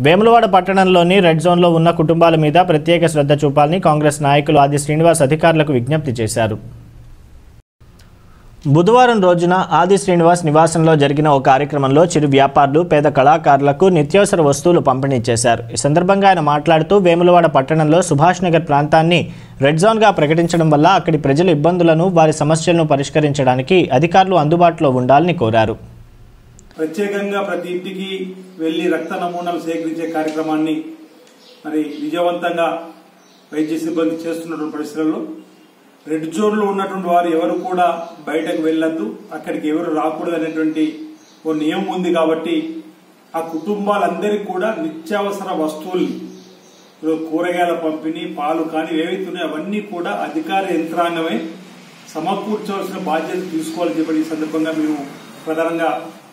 వేములవాడ పట్టణంలోని రెడ్ జోన్లో ఉన్న కుటుంబాల మీద ప్రత్యేక శ్రద్ధ చూపాలని కాంగ్రెస్ నాయకులు ఆది శ్రీనివాస్ అధికారులకు విజ్ఞప్తి చేశారు. బుధవారం రోజున ఆది శ్రీనివాస్ నివాసంలో జరిగిన ఓ కార్యక్రమంలో చిరు వ్యాపారులు పేద కళాకారులకు నిత్యావసర వస్తువులు పంపిణీ చేశారు. ఈ సందర్భంగా ఆయన మాట్లాడుతూ వేములవాడ పట్టణంలో సుభాష్ నగర్ ప్రాంతాన్ని రెడ్ జోన్గా ప్రకటించడం వల్ల అక్కడి ప్రజల ఇబ్బందులను వారి సమస్యలను పరిష్కరించడానికి అధికారులు అందుబాటులో ఉండాలని కోరారు. ప్రత్యేకంగా ప్రతి ఇంటికి వెళ్ళి రక్త నమూనాలు సేకరించే కార్యక్రమాన్ని మరి విజయవంతంగా వైద్య సిబ్బంది చేస్తున్నటువంటి పరిస్థితుల్లో రెడ్ జోన్లో ఉన్నటువంటి వారు ఎవరు కూడా బయటకు వెళ్ళొద్దు. అక్కడికి ఎవరు రాకూడదు అనేటువంటి ఓ నియమం ఉంది కాబట్టి ఆ కుటుంబాలందరికీ కూడా నిత్యావసర వస్తువుల్ని కూరగాయల పంపిణీ పాలు కానీ ఏవైతే ఉన్నాయో అవన్నీ కూడా అధికార యంత్రాంగమే సమకూర్చవలసిన బాధ్యత తీసుకోవాలని చెప్పి ఈ సందర్భంగా మేము ప్రధానంగా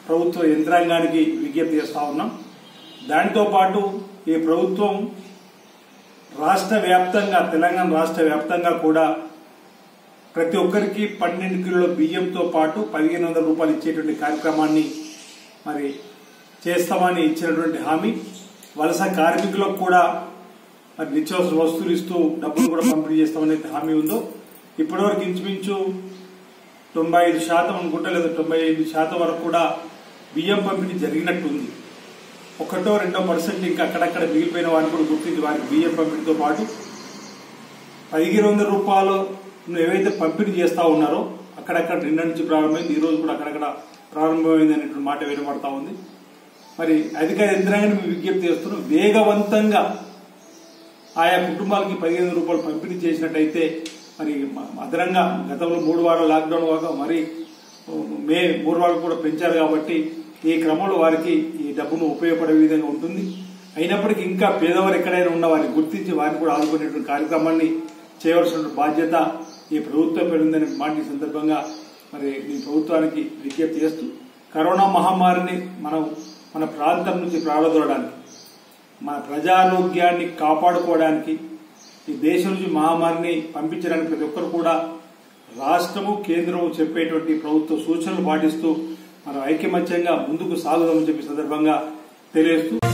ప్రభుత్వ యంత్రాంగానికి విజ్ఞప్తి చేస్తా ఉన్నాం. దానితో పాటు ఈ ప్రభుత్వం రాష్ట్ర వ్యాప్తంగా తెలంగాణ రాష్ట్ర వ్యాప్తంగా కూడా ప్రతి ఒక్కరికి పన్నెండు కిలోల బియ్యంతో పాటు పదిహేను వందల రూపాయలు ఇచ్చేటువంటి కార్యక్రమాన్ని మరి చేస్తామని ఇచ్చినటువంటి హామీ. వలస కార్మికులకు కూడా మరి నిత్యావసర వస్తువులు ఇస్తూ డబ్బులు కూడా పంపిణీ చేస్తామని హామీ ఉందో ఇప్పటివరకు ఇంచుమించు తొంభై ఐదు శాతం అనుకుంటా లేదా తొంభై ఐదు శాతం వరకు కూడా బియ్యం పంపిణీ జరిగినట్టుంది. ఒకటో రెండో పర్సెంట్ ఇంకా అక్కడక్కడ మిగిలిపోయిన వారిని కూడా గుర్తించి వారికి బియ్యం పంపిణీతో పాటు పదిహేను వందల రూపాయలు ఏవైతే పంపిణీ చేస్తా ఉన్నారో అక్కడక్కడ నిన్న నుంచి ప్రారంభమైంది ఈ రోజు కూడా అక్కడక్కడ ప్రారంభమైంది అనేటువంటి మాట వినపడతా ఉంది. మరి అధికార యంత్రాంగాన్ని మేము విజ్ఞప్తి చేస్తున్నాం వేగవంతంగా ఆయా కుటుంబాలకి పదిహేను రూపాయలు పంపిణీ చేసినట్టయితే మరి అదనంగా గతంలో మూడు వారాల లాక్డౌన్ కాక మరి మే మూడు వాళ్ళు కూడా పెంచారు కాబట్టి ఈ క్రమంలో వారికి ఈ డబ్బును ఉపయోగపడే విధంగా ఉంటుంది. అయినప్పటికీ ఇంకా పేదవారు ఎక్కడైనా ఉన్న వారిని గుర్తించి వారిని కూడా ఆదుకునేటువంటి కార్యక్రమాన్ని చేయవలసిన బాధ్యత ఈ ప్రభుత్వం పెరిగిందని మాట ఈ సందర్భంగా మరి ఈ ప్రభుత్వానికి విజ్ఞప్తి చేస్తూ కరోనా మహమ్మారిని మనం మన ప్రాంతం నుంచి ప్రారంభించడానికి మన ప్రజారోగ్యాన్ని కాపాడుకోవడానికి ఈ దేశం నుంచి మహమ్మారిని పంపించడానికి ప్రతి ఒక్కరు కూడా రాష్ట్రము కేంద్రము చెప్పేటువంటి ప్రభుత్వ సూచనలు పాటిస్తూ మనం ఐకమత్యంగా ముందుకు సాగుదామని చెప్పి సందర్భంగా తెలియజేస్తూ